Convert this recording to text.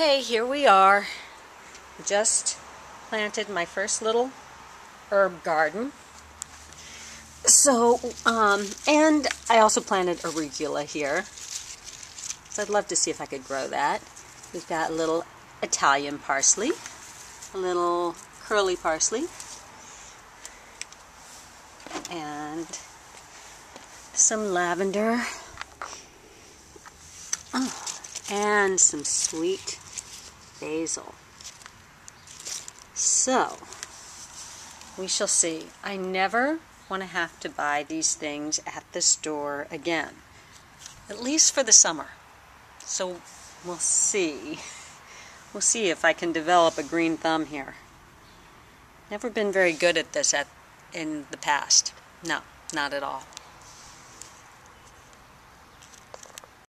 Okay, here we are. Just planted my first little herb garden. So, um, and I also planted arugula here. So I'd love to see if I could grow that. We've got a little Italian parsley, a little curly parsley, and some lavender. Oh and some sweet basil. So, we shall see. I never want to have to buy these things at the store again, at least for the summer. So, we'll see. We'll see if I can develop a green thumb here. Never been very good at this at, in the past. No, not at all.